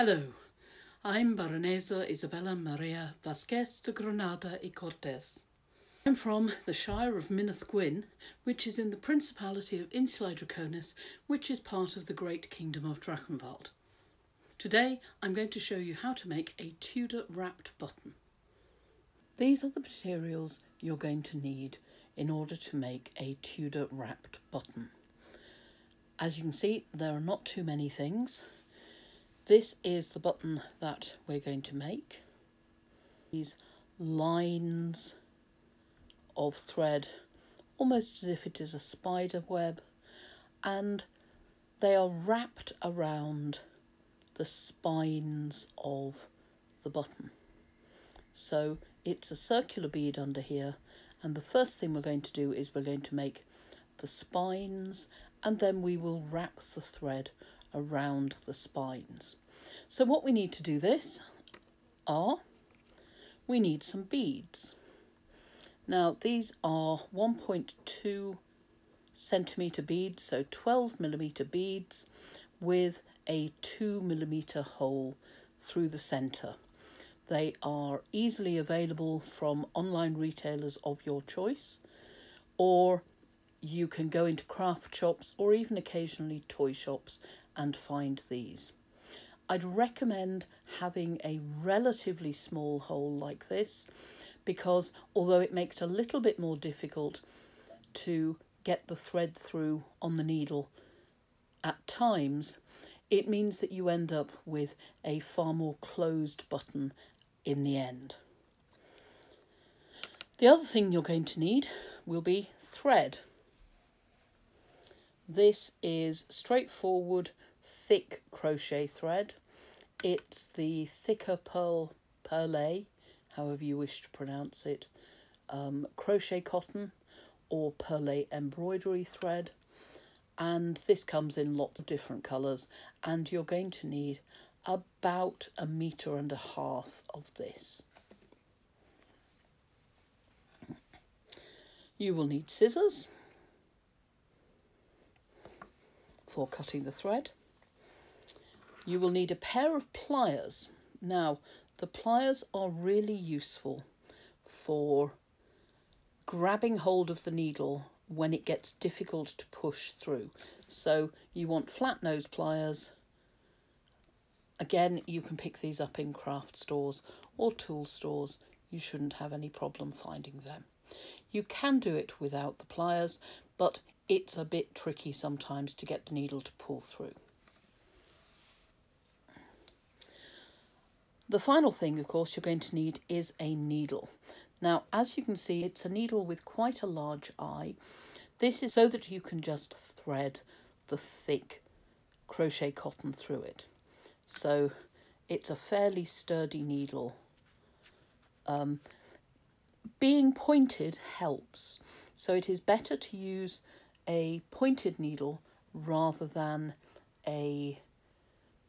Hello, I'm Baronesa Isabella Maria Vasquez de Granada y Cortes. I'm from the Shire of Mynnath Gwyn, which is in the Principality of Insulae Draconis, which is part of the Great Kingdom of Drachenwald. Today I'm going to show you how to make a Tudor wrapped button. These are the materials you're going to need in order to make a Tudor wrapped button. As you can see, there are not too many things. This is the button that we're going to make. These lines of thread, almost as if it is a spider web, and they are wrapped around the spines of the button. So it's a circular bead under here and the first thing we're going to do is we're going to make the spines and then we will wrap the thread around the spines. So what we need to do this are, we need some beads. Now these are 1.2 centimetre beads, so 12 millimetre beads with a 2 millimetre hole through the centre. They are easily available from online retailers of your choice, or you can go into craft shops or even occasionally toy shops and find these. I'd recommend having a relatively small hole like this because although it makes it a little bit more difficult to get the thread through on the needle at times, it means that you end up with a far more closed button in the end. The other thing you're going to need will be thread. This is straightforward thick crochet thread. It's the thicker pearl perlé, however you wish to pronounce it, um, crochet cotton or perlé embroidery thread. And this comes in lots of different colours and you're going to need about a metre and a half of this. You will need scissors for cutting the thread. You will need a pair of pliers. Now, the pliers are really useful for grabbing hold of the needle when it gets difficult to push through. So you want flat nose pliers Again, you can pick these up in craft stores or tool stores. You shouldn't have any problem finding them. You can do it without the pliers, but it's a bit tricky sometimes to get the needle to pull through. The final thing, of course, you're going to need is a needle. Now, as you can see, it's a needle with quite a large eye. This is so that you can just thread the thick crochet cotton through it. So it's a fairly sturdy needle. Um, being pointed helps. So it is better to use a pointed needle rather than a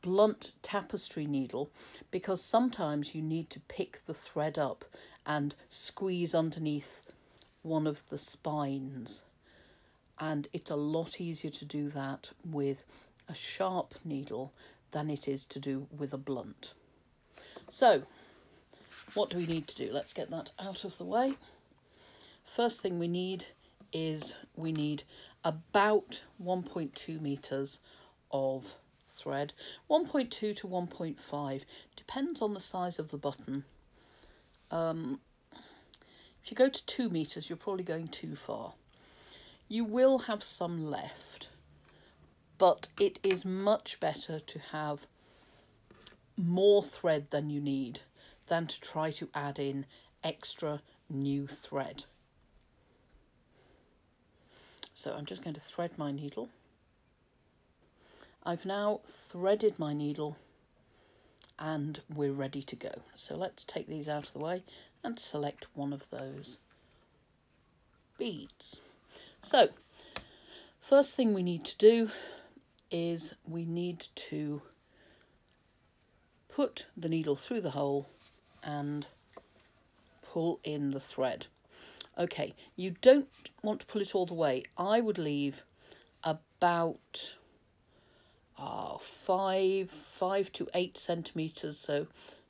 blunt tapestry needle because sometimes you need to pick the thread up and squeeze underneath one of the spines and it's a lot easier to do that with a sharp needle than it is to do with a blunt. So, what do we need to do? Let's get that out of the way. First thing we need is we need about 1.2 metres of thread. 1.2 to 1.5 depends on the size of the button. Um, if you go to 2 metres, you're probably going too far. You will have some left but it is much better to have more thread than you need than to try to add in extra new thread. So I'm just going to thread my needle. I've now threaded my needle and we're ready to go. So let's take these out of the way and select one of those beads. So first thing we need to do is we need to put the needle through the hole and pull in the thread. Okay, you don't want to pull it all the way. I would leave about uh, five, five to eight centimetres, so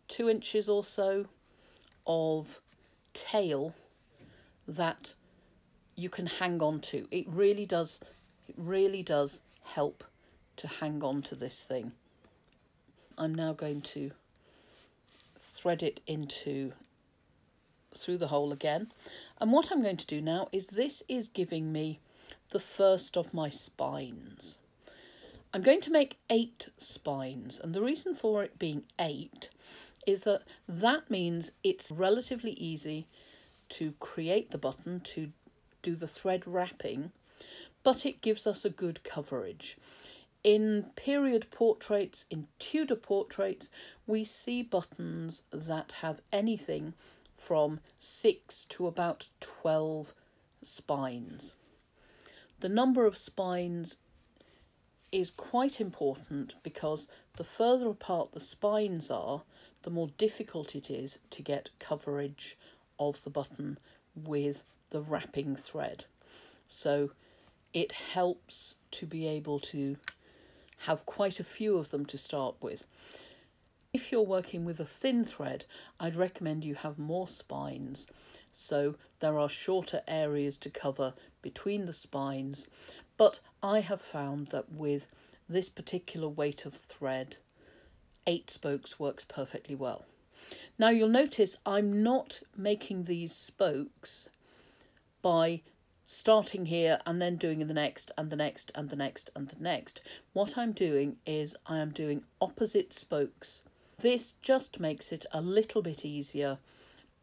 two inches or so of tail that you can hang on to. It really does, it really does help to hang on to this thing. I'm now going to thread it into through the hole again. And what I'm going to do now is this is giving me the first of my spines. I'm going to make eight spines and the reason for it being eight is that that means it's relatively easy to create the button, to do the thread wrapping, but it gives us a good coverage. In period portraits, in Tudor portraits, we see buttons that have anything from 6 to about 12 spines. The number of spines is quite important because the further apart the spines are, the more difficult it is to get coverage of the button with the wrapping thread. So it helps to be able to have quite a few of them to start with. If you're working with a thin thread, I'd recommend you have more spines. So there are shorter areas to cover between the spines. But I have found that with this particular weight of thread, eight spokes works perfectly well. Now you'll notice I'm not making these spokes by starting here and then doing the next and the next and the next and the next. What I'm doing is I am doing opposite spokes. This just makes it a little bit easier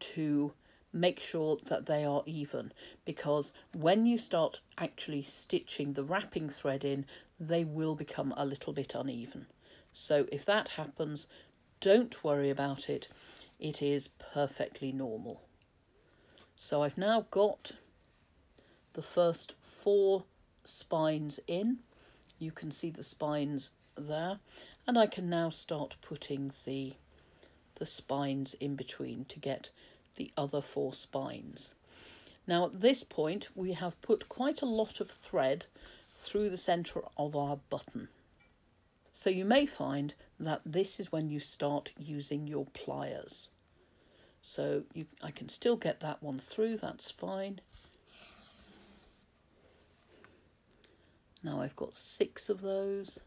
to make sure that they are even because when you start actually stitching the wrapping thread in, they will become a little bit uneven. So if that happens, don't worry about it. It is perfectly normal. So I've now got the first four spines in. You can see the spines there. And I can now start putting the, the spines in between to get the other four spines. Now at this point we have put quite a lot of thread through the centre of our button. So you may find that this is when you start using your pliers. So you, I can still get that one through, that's fine. Now I've got six of those.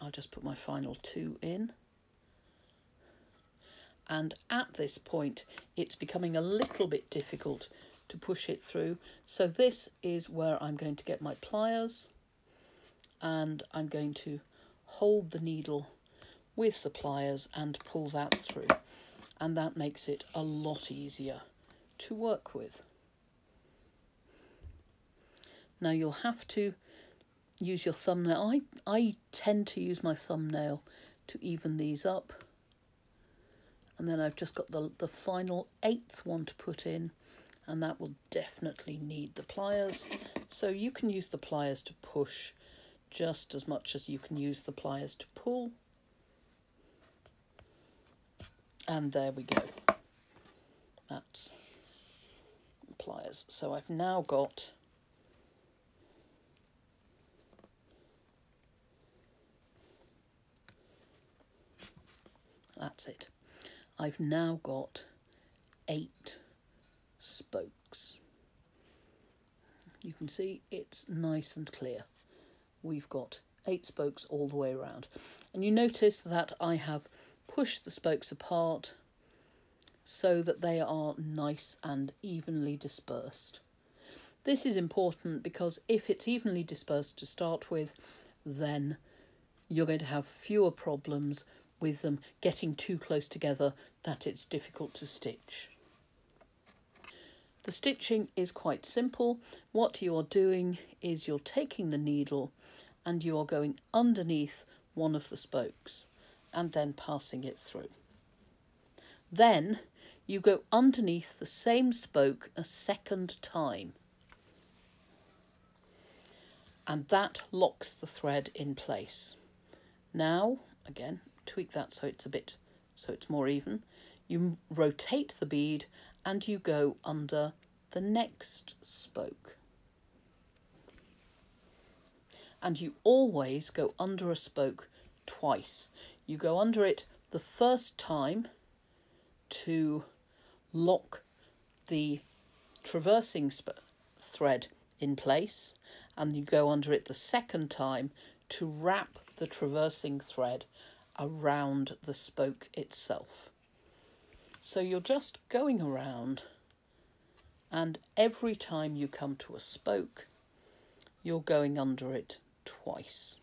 I'll just put my final two in. And at this point it's becoming a little bit difficult to push it through. So this is where I'm going to get my pliers and I'm going to hold the needle with the pliers and pull that through. And that makes it a lot easier to work with. Now you'll have to use your thumbnail. I, I tend to use my thumbnail to even these up. And then I've just got the, the final eighth one to put in and that will definitely need the pliers. So you can use the pliers to push just as much as you can use the pliers to pull. And there we go. That's pliers. So I've now got that's it I've now got eight spokes. You can see it's nice and clear. We've got eight spokes all the way around. And you notice that I have pushed the spokes apart so that they are nice and evenly dispersed. This is important because if it's evenly dispersed to start with, then you're going to have fewer problems with them getting too close together that it's difficult to stitch. The stitching is quite simple. What you are doing is you're taking the needle and you are going underneath one of the spokes and then passing it through. Then you go underneath the same spoke a second time and that locks the thread in place. Now, again, tweak that so it's a bit, so it's more even. You rotate the bead and you go under the next spoke. and you always go under a spoke twice. You go under it the first time to lock the traversing thread in place and you go under it the second time to wrap the traversing thread around the spoke itself. So you're just going around and every time you come to a spoke, you're going under it twice.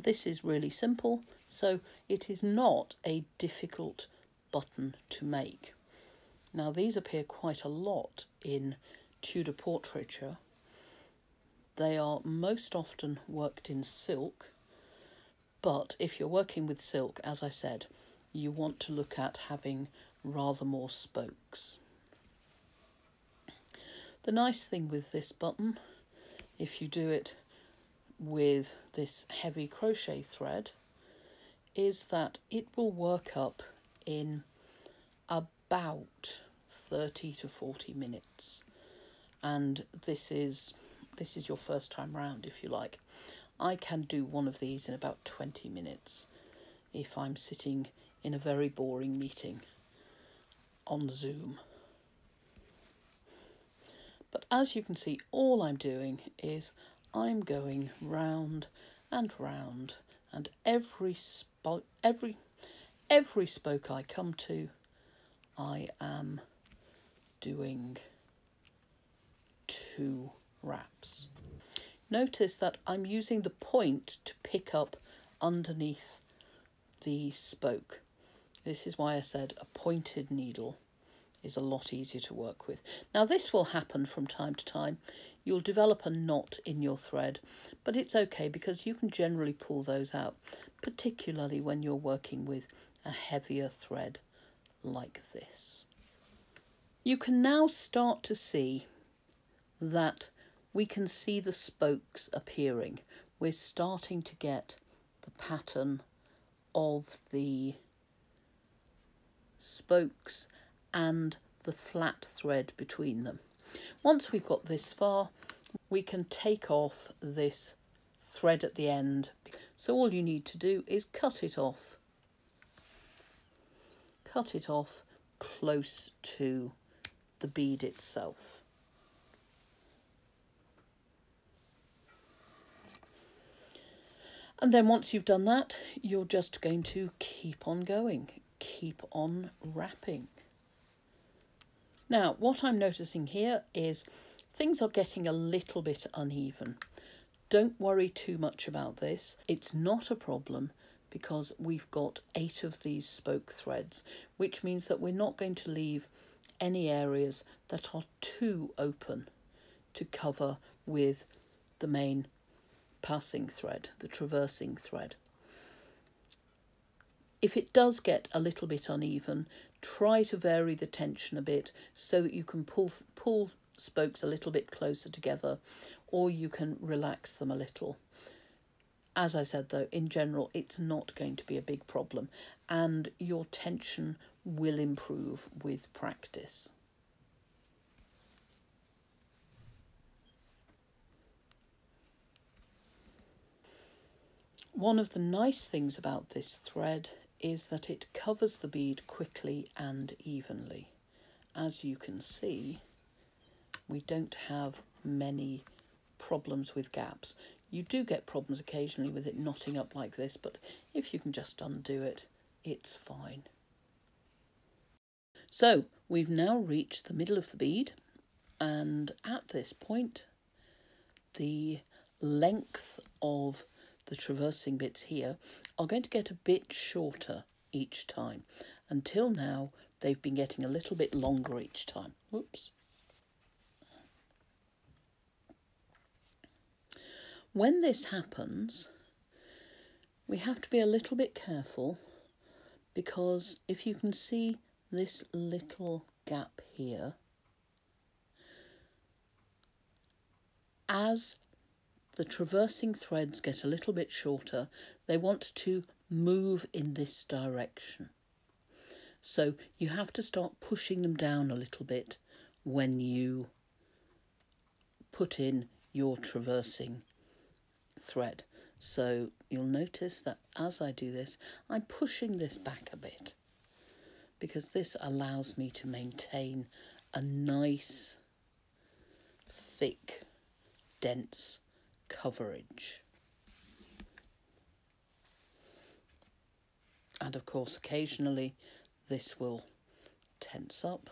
This is really simple, so it is not a difficult button to make. Now these appear quite a lot in Tudor portraiture. They are most often worked in silk, but if you're working with silk, as I said, you want to look at having rather more spokes. The nice thing with this button, if you do it with this heavy crochet thread is that it will work up in about 30 to 40 minutes. And this is this is your first time round if you like. I can do one of these in about 20 minutes if I'm sitting in a very boring meeting on Zoom. But as you can see all I'm doing is I'm going round and round and every spoke every every spoke I come to I am doing two wraps. Notice that I'm using the point to pick up underneath the spoke. This is why I said a pointed needle is a lot easier to work with. Now this will happen from time to time. You'll develop a knot in your thread, but it's okay because you can generally pull those out, particularly when you're working with a heavier thread like this. You can now start to see that we can see the spokes appearing. We're starting to get the pattern of the spokes and the flat thread between them. Once we've got this far, we can take off this thread at the end. So all you need to do is cut it off. Cut it off close to the bead itself. And then once you've done that, you're just going to keep on going, keep on wrapping. Now, what I'm noticing here is things are getting a little bit uneven. Don't worry too much about this. It's not a problem because we've got eight of these spoke threads, which means that we're not going to leave any areas that are too open to cover with the main passing thread, the traversing thread. If it does get a little bit uneven, try to vary the tension a bit so that you can pull pull spokes a little bit closer together or you can relax them a little. As I said though, in general, it's not going to be a big problem and your tension will improve with practice. One of the nice things about this thread is that it covers the bead quickly and evenly. As you can see, we don't have many problems with gaps. You do get problems occasionally with it knotting up like this, but if you can just undo it, it's fine. So we've now reached the middle of the bead and at this point the length of the traversing bits here are going to get a bit shorter each time. Until now, they've been getting a little bit longer each time. Whoops. When this happens, we have to be a little bit careful because if you can see this little gap here, as the traversing threads get a little bit shorter, they want to move in this direction. So you have to start pushing them down a little bit when you put in your traversing thread. So you'll notice that as I do this, I'm pushing this back a bit because this allows me to maintain a nice, thick, dense coverage. And of course, occasionally this will tense up.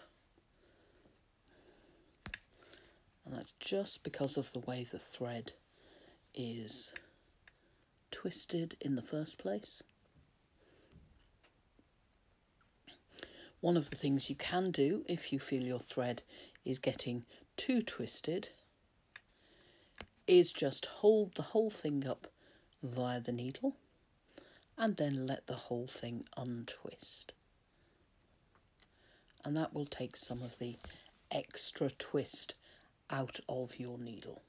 And that's just because of the way the thread is twisted in the first place. One of the things you can do if you feel your thread is getting too twisted is just hold the whole thing up via the needle and then let the whole thing untwist. And that will take some of the extra twist out of your needle.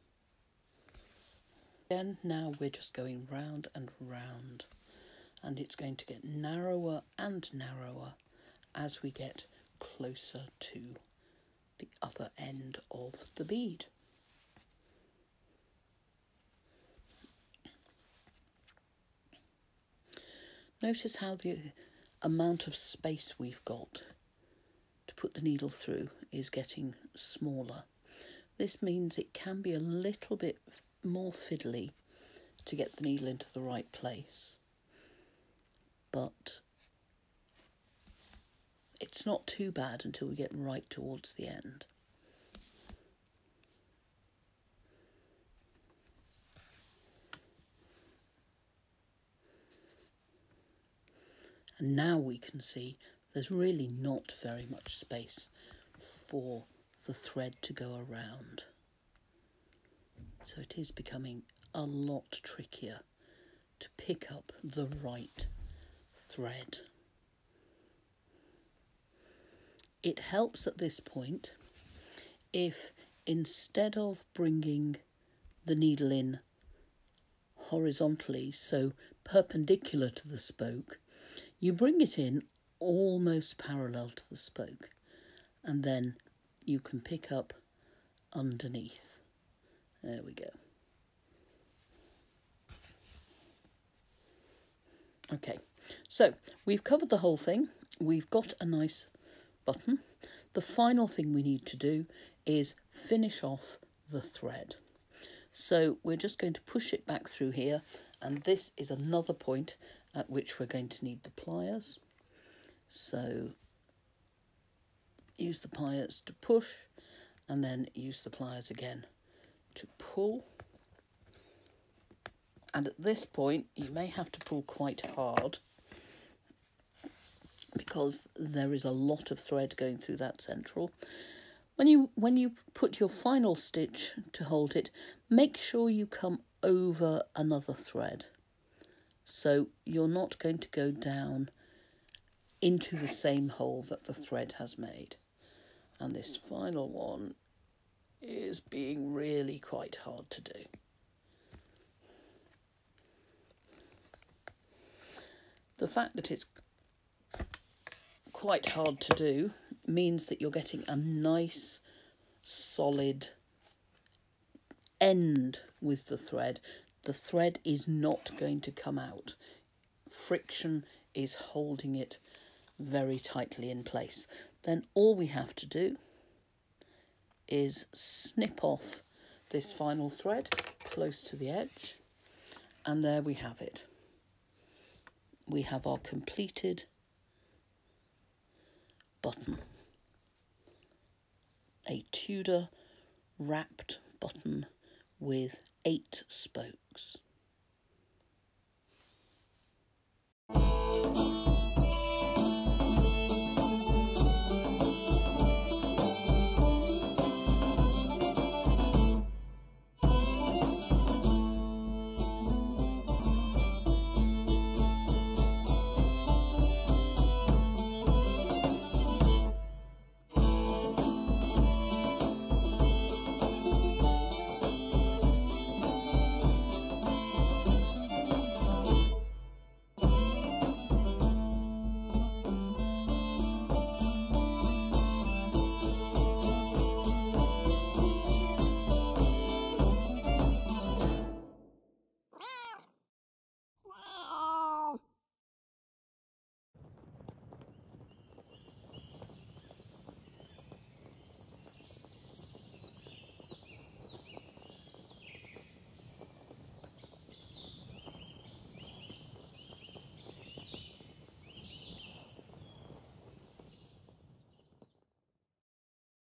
Again, now we're just going round and round and it's going to get narrower and narrower as we get closer to the other end of the bead. Notice how the amount of space we've got to put the needle through is getting smaller. This means it can be a little bit more fiddly to get the needle into the right place. But it's not too bad until we get right towards the end. And now we can see there's really not very much space for the thread to go around. So it is becoming a lot trickier to pick up the right thread. It helps at this point if instead of bringing the needle in horizontally, so perpendicular to the spoke, you bring it in almost parallel to the spoke and then you can pick up underneath. There we go. Okay, so we've covered the whole thing. We've got a nice button. The final thing we need to do is finish off the thread. So we're just going to push it back through here and this is another point at which we're going to need the pliers. So use the pliers to push and then use the pliers again to pull. And at this point, you may have to pull quite hard because there is a lot of thread going through that central. When you, when you put your final stitch to hold it, make sure you come over another thread. So you're not going to go down into the same hole that the thread has made. And this final one is being really quite hard to do. The fact that it's quite hard to do means that you're getting a nice solid end with the thread the thread is not going to come out. Friction is holding it very tightly in place. Then all we have to do is snip off this final thread close to the edge and there we have it. We have our completed button. A Tudor wrapped button with eight spokes.